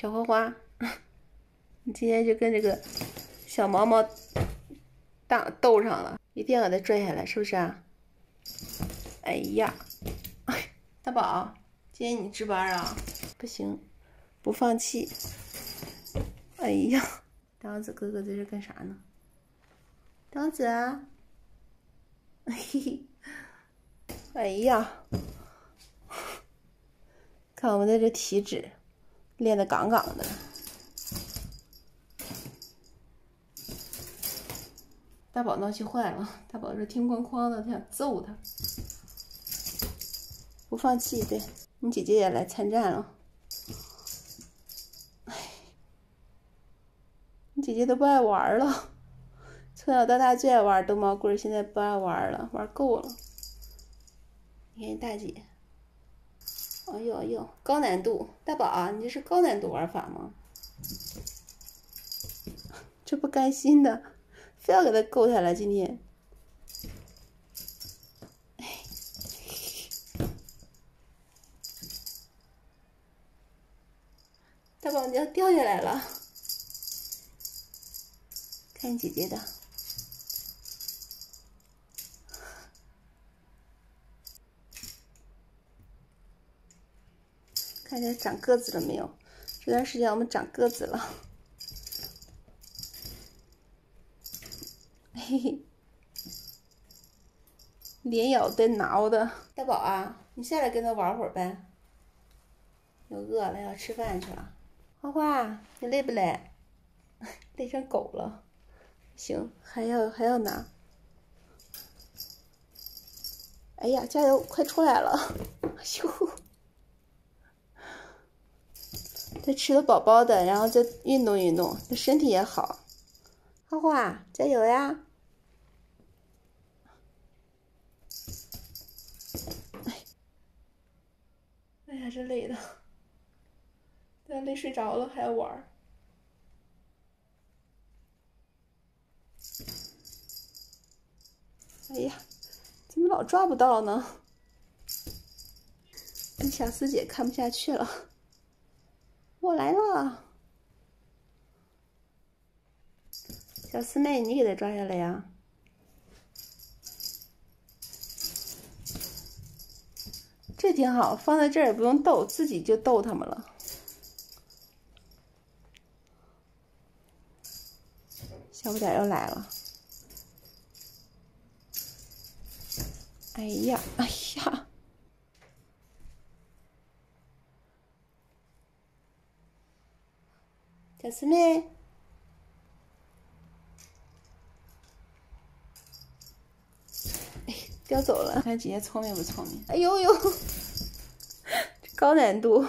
小花花，你今天就跟这个小毛毛大斗上了，一定要给它拽下来，是不是啊？哎呀，哎 大宝，今天你值班啊？不行，不放弃。哎呀，当子哥哥在这干啥呢？当子啊，嘿嘿，哎呀，看我们的这体脂。练的杠杠的，大宝闹气坏了。大宝这听哐哐的，他想揍他，不放弃。对你姐姐也来参战了，哎，你姐姐都不爱玩了，从小到大最爱玩逗猫棍，现在不爱玩了，玩够了。你看大姐。哎呦哎呦，高难度！大宝，你这是高难度玩法吗？这不甘心的，非要给他够下来。今天，大宝你要掉下来了，看姐姐的。看见长个子了没有？这段时间我们长个子了，嘿嘿，连咬带挠的。大宝啊，你下来跟他玩会儿呗。又饿了，要吃饭去了。花花，你累不累？累成狗了。行，还要还要拿。哎呀，加油，快出来了！哎呦。再吃的饱饱的，然后再运动运动，这身体也好。花花，加油呀！哎，呀，这累的，都要累睡着了还要玩儿。哎呀，怎么老抓不到呢？小四姐看不下去了。我来了，小师妹，你给它抓下来呀！这挺好，放在这儿也不用逗，自己就逗它们了。小不点又来了！哎呀，哎呀！小师妹，哎，叼走了。看姐姐聪明不聪明？哎呦呦，高难度。